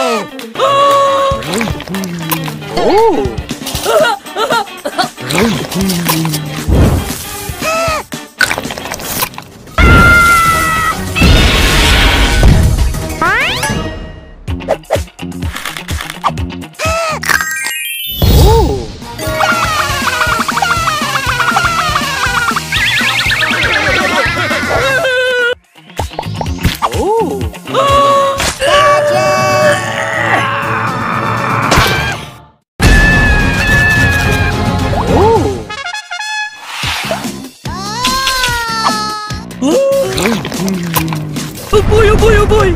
Oh! Boy, oh boy, oh boy!